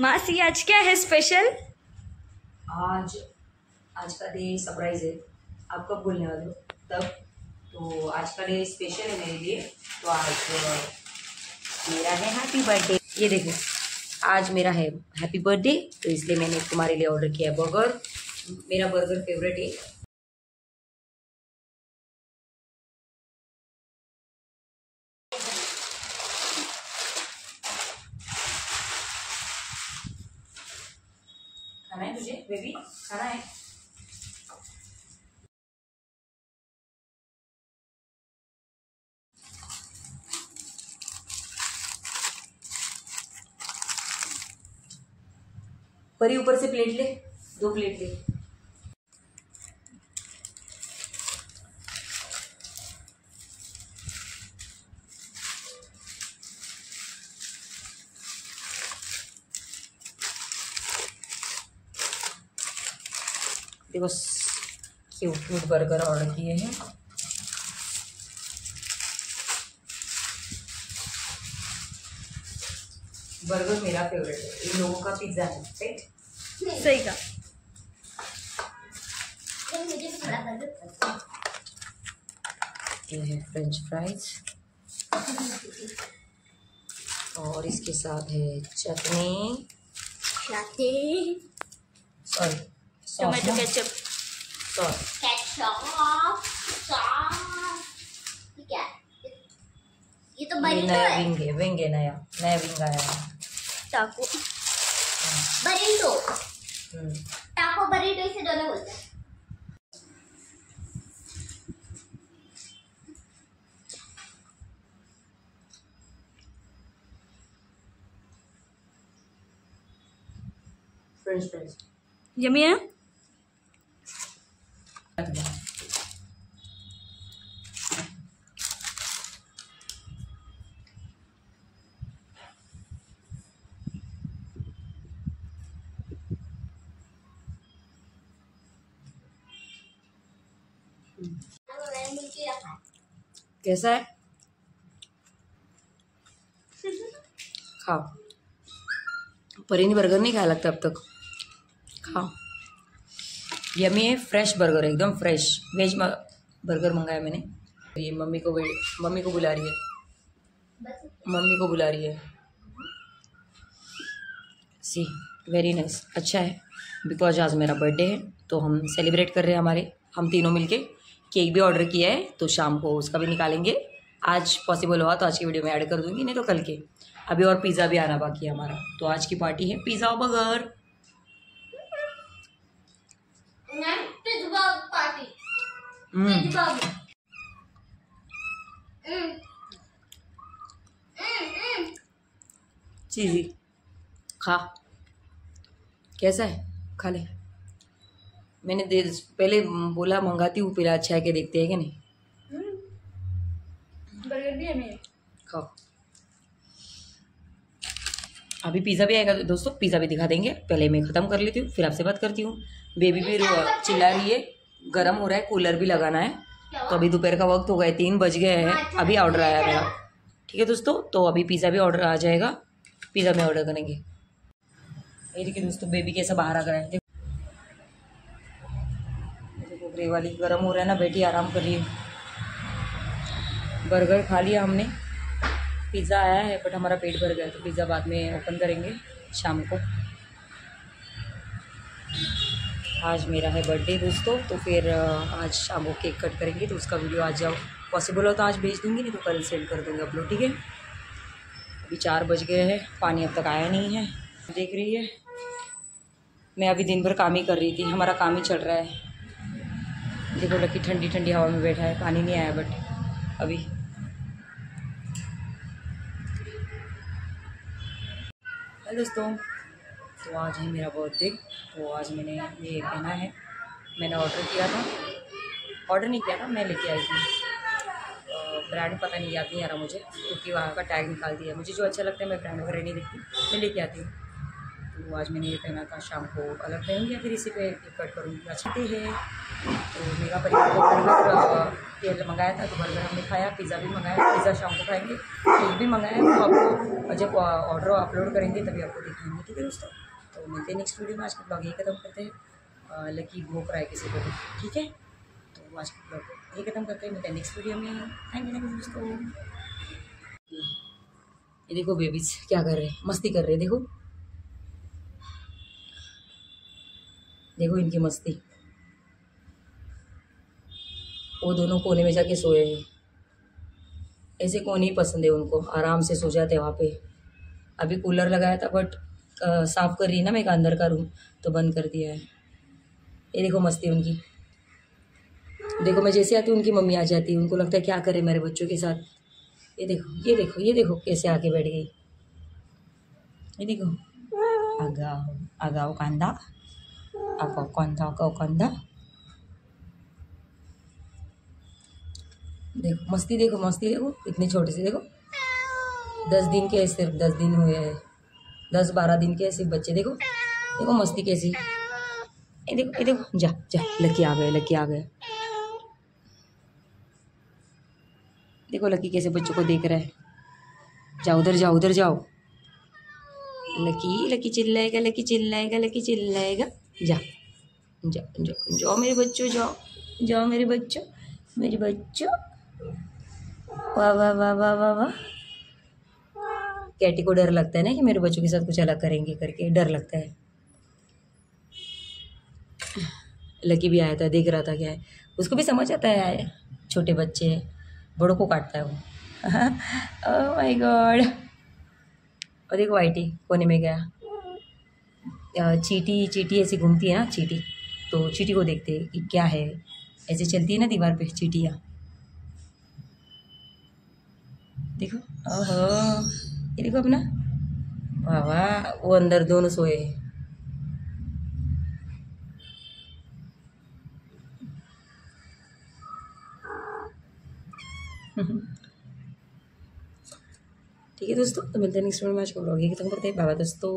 मासी, आज क्या है स्पेशल आज आज का डे सरप्राइज़ है। आप कब बोलने वाले हो? तब? तो आज का डे स्पेशल है मेरे लिए। तो आज मेरा है हैप्पी बर्थडे ये देखो, आज मेरा है हैप्पी बर्थडे तो इसलिए मैंने तुम्हारे लिए ऑर्डर किया है बर्गर मेरा बर्गर फेवरेट है। खाना है तुझे बेबी खाना है। परी ऊपर से प्लेट ले दो प्लेट ले। देखो क्यूट क्यूट बर्गर ऑर्डर किए हैं। बर्गर मेरा फेवरेट है। इन लोगों का पिज़्ज़ा है राइट सही का मुझे भी थोड़ा बर्गर पसंद ये है फ्रेंच फ्राइज और इसके साथ है चटनी। लाते sorry tomato ketchup sauce ketchup sauce ये है? तो नया है विंग है विंग है नया नया विंग आया है टाको बरीटो टाको बरीटो इसे दोनों बोलते हैं फ्रेंच फ्राइज यमी है कैसा है? खाओ। परी बर्गर नहीं खाया लगता अब तक। खाओ। यमी है फ्रेश बर्गर है, एकदम फ्रेश वेज बर्गर मंगाया मैंने। ये मम्मी को मम्मी को बुला रही है। मम्मी को बुला रही है। सी वेरी नाइस अच्छा है। बिकॉज़ आज मेरा बर्थडे है तो हम सेलिब्रेट कर रहे हैं हमारे, हम तीनों मिलके। केक भी ऑर्डर किया है तो शाम को उसका भी निकालेंगे। आज पॉसिबल हुआ तो आज की वीडियो में ऐड कर दूँगी नहीं तो कल के। अभी और पिज़्ज़ा भी आना बाकी है हमारा। तो आज की पार्टी है पिज़्ज़ा और बर्गर मैं पिज्जा पार्टी पिज्जा हम्म चीज़ी खा। कैसा है? खा ले। मैंने दे पहले बोला मंगाती हूँ फिर अच्छा है कि देखते हैं कि नहीं। बर्गर भी है खाओ। अभी पिज़्ज़ा भी आएगा। दोस्तों पिज़्ज़ा भी दिखा देंगे। पहले मैं ख़त्म कर लेती हूँ फिर आपसे बात करती हूँ। बेबी भी चिल्ला रही है। गर्म हो रहा है कूलर भी लगाना है। तो अभी दोपहर का वक्त हो गया तीन बज गए हैं। अभी ऑर्डर आया मेरा। ठीक है दोस्तों तो अभी पिज़्ज़ा भी ऑर्डर आ जाएगा। पिज़्ज़ा में ऑर्डर करेंगे। ये देखिए दोस्तों बेबी कैसा बाहर आ गया है। देखो ग्रे वाली, गर्म हो रहा है ना बेटी, आराम कर रही है। बर्गर खा लिया हमने। पिज़्ज़ा आया है बट हमारा पेट भर गया तो पिज़्ज़ा बाद में ओपन करेंगे शाम को। आज मेरा है बर्थडे दोस्तों तो फिर आज शाम को केक कट करेंगे तो उसका वीडियो आज जाओ। पॉसिबल हो तो आज भेज दूँगी, नहीं तो कल सेंड कर दूँगी अपलोड, ठीक है? अभी चार बज गए हैं, पानी अब तक आया नहीं है। देख रही है? मैं अभी दिन भर काम ही कर रही थी, हमारा काम ही चल रहा है। देखो लकी ठंडी ठंडी हवा में बैठा है, पानी नहीं आया बट अभी। हेलो दोस्तों तो आज है मेरा बर्थडे तो आज मैंने ये पहना है। मैंने ऑर्डर किया था। ऑर्डर नहीं किया था, मैं लेके आई थी। ब्रांड पता नहीं, याद नहीं आ रहा मुझे, क्योंकि वहाँ का टैग निकाल दिया। मुझे जो अच्छा लगता है, मैं ब्रांड वगैरह नहीं देखती, मैं लेके आती हूँ। तो आज मैंने ये पहना था शाम को अलग पहनूँगी या फिर इसी पे कट करूँगी? छुट्टी है तो मेरा परिवार को बर्गर तेल मंगाया था तो बर्गर हमने खाया, पिज़्ज़ा भी मंगाया, पिज़्ज़ा शाम को खाएँगे, केक भी मंगाया तो आपको जब ऑर्डर अपलोड करेंगे तभी आपको दिखाएँगे, ठीक है दोस्तों? तो मिलते हैं नेक्स्ट वीडियो में, आज का ब्लॉग यही खत्म करते हैं। लकी रहा है किसी को ठीक है? तो आज का ब्लॉग यही खत्म करते हैं, मिलते हैं नेक्स्ट वीडियो में। थैंक यू दोस्तों। ये देखो बेबीज क्या कर रहे हैं, मस्ती कर रहे हैं, देखो। देखो इनकी मस्ती। वो दोनों कोने में जाके सोए हैं। ऐसे कोने ही पसंद है उनको, आराम से सो जाते हैं वहाँ पे। अभी कूलर लगाया था बट साफ़ कर रही ना मैं एक अंदर का रूम तो बंद कर दिया है। ये देखो मस्ती उनकी। देखो मैं जैसे आती हूँ, उनकी मम्मी आ जाती है, उनको लगता है क्या करे मेरे बच्चों के साथ। ये देखो ये देखो ये देखो कैसे आके बैठ गई। ये देखो। आगाओ आगाओ कांदा। आगाओ कांदा देखो, मस्ती देखो मस्ती देखो, इतने छोटे से देखो। दस दिन के सिर्फ़ दस दिन हुए हैं। दस बारह दिन के सिर्फ़ बच्चे देखो। देखो, मस्ती कैसी। ये देखो ये देखो, जा जा लकी आ गए लकी आ गए। देखो लकी कैसे बच्चों को देख रहा है। जाओ, उधर जाओ उधर जाओ। लकी लकी चिल्लाएगा लकी चिल्लाएगा लकी चिल्लाएगा। जा जाओ जाओ जाओ मेरे बच्चों, जाओ। जाओ मेरे बच्चों मेरे बच्चों। वाह वाह वाह वाह वाह वाह। कैटी को डर लगता है ना कि मेरे बच्चों के साथ कुछ अलग करेंगे करके, डर लगता है। लकी भी आया था, देख रहा था क्या है। उसको भी समझ आता है छोटे बच्चे बड़ों को काटता है वो। माय गॉड और देखो वाइटी कोने में गया। चीटी चीटी ऐसी घूमती है ना, चीटी। तो चीटी को देखते हैं कि क्या है। ऐसे चलती है ना दीवार पे, चीटियाँ। देखो, ओहो, ये देखो अपना। वाह वाह, वो अंदर दोनों सोए ठीक है दोस्तों तो मिलते हैं नेक्स्ट वीडियो में। आज को ब्लॉग ही खत्म करते हैं। बाय दोस्तों।